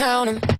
count 'em.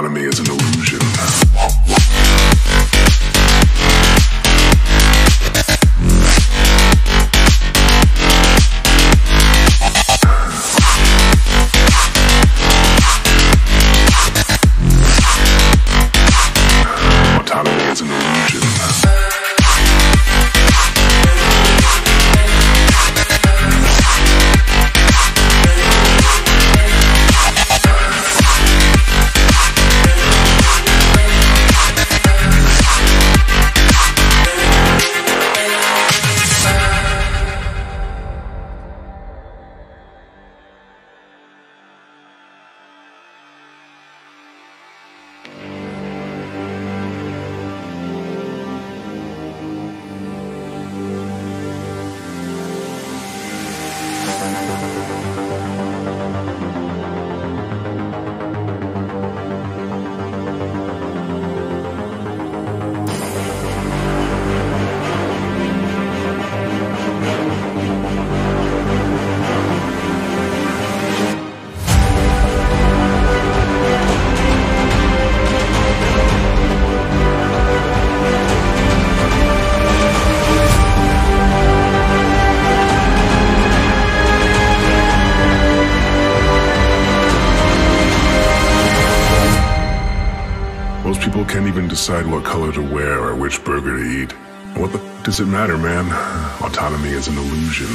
Autonomy is an illusion. Decide what color to wear or which burger to eat. What the does it matter, man? Autonomy is an illusion.